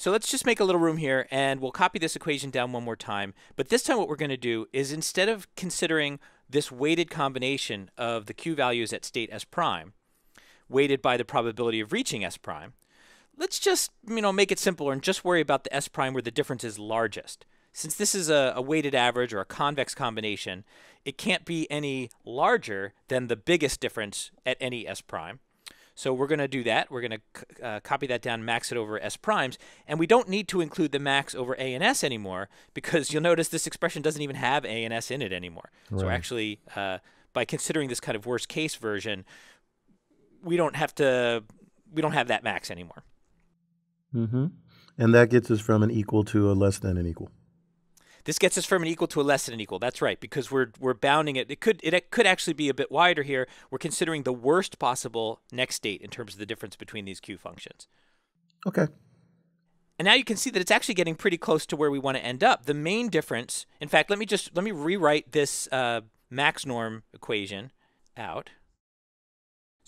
So let's just make a little room here and we'll copy this equation down one more time. But this time what we're going to do is instead of considering this weighted combination of the q values at state s prime, weighted by the probability of reaching s prime, let's just you know make it simpler and just worry about the s prime where the difference is largest. Since this is a, a weighted average or a convex combination, it can't be any larger than the biggest difference at any s prime. So we're going to do that. We're going to uh, copy that down, max it over s primes. And we don't need to include the max over a and s anymore because you'll notice this expression doesn't even have a and s in it anymore. Right. So actually, uh, by considering this kind of worst case version, we don't have to, we don't have that max anymore. Mm-hmm. And that gets us from an equal to a less than an equal. This gets us from an equal to a less than an equal. That's right, because we're we're bounding it. It could it could actually be a bit wider here. We're considering the worst possible next state in terms of the difference between these q functions. Okay. And now you can see that it's actually getting pretty close to where we want to end up. The main difference, in fact, let me just let me rewrite this uh, max norm equation out.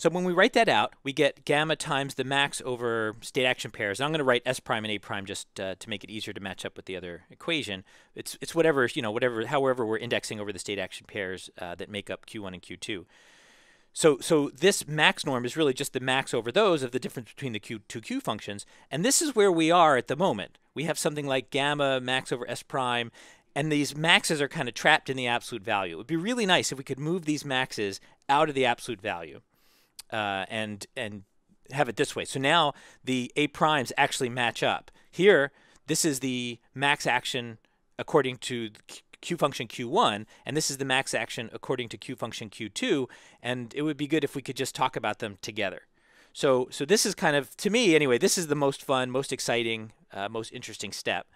So when we write that out, we get gamma times the max over state action pairs. I'm going to write s prime and a prime just uh, to make it easier to match up with the other equation. It's it's whatever you know, whatever, however we're indexing over the state action pairs uh, that make up q1 and q2. So so this max norm is really just the max over those of the difference between the q two q functions, and this is where we are at the moment. We have something like gamma max over s prime, and these maxes are kind of trapped in the absolute value. It would be really nice if we could move these maxes out of the absolute value uh, and and have it this way. So now the A primes actually match up. Here, this is the max action according to Q function Q1, and this is the max action according to Q function Q2, and it would be good if we could just talk about them together. So, so this is kind of, to me anyway, this is the most fun, most exciting, uh, most interesting step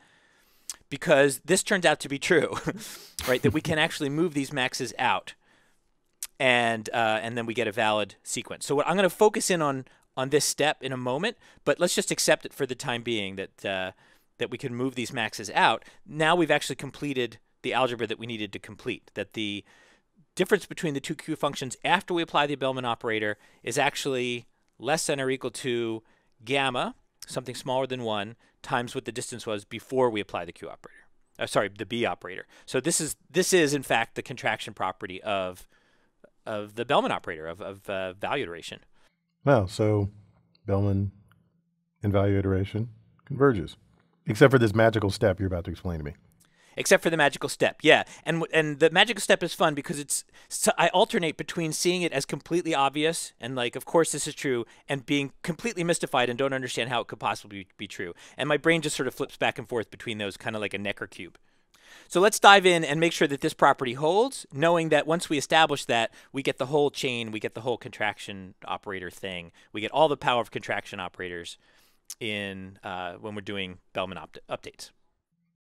because this turns out to be true, right? that we can actually move these maxes out and uh, and then we get a valid sequence. So what, I'm going to focus in on on this step in a moment, but let's just accept it for the time being that uh, that we can move these maxes out. Now we've actually completed the algebra that we needed to complete. That the difference between the two q functions after we apply the Bellman operator is actually less than or equal to gamma, something smaller than 1, times what the distance was before we apply the q operator. Uh, sorry, the b operator. So this is this is in fact the contraction property of of the Bellman operator of, of uh, value iteration. Wow. So Bellman and value iteration converges, except for this magical step you're about to explain to me. Except for the magical step, yeah, and and the magical step is fun because it's so I alternate between seeing it as completely obvious and like, of course this is true, and being completely mystified and don't understand how it could possibly be true, and my brain just sort of flips back and forth between those, kind of like a Necker cube. So let's dive in and make sure that this property holds, knowing that once we establish that, we get the whole chain, we get the whole contraction operator thing. We get all the power of contraction operators in uh, when we're doing Bellman updates.